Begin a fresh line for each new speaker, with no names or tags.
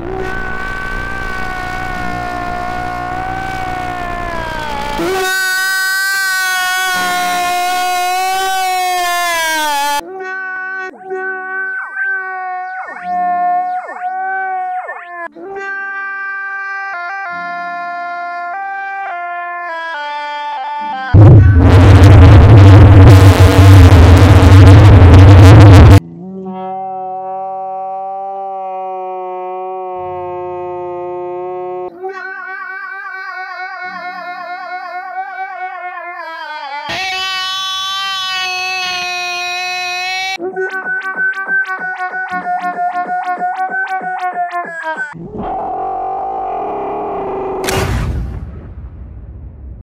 you you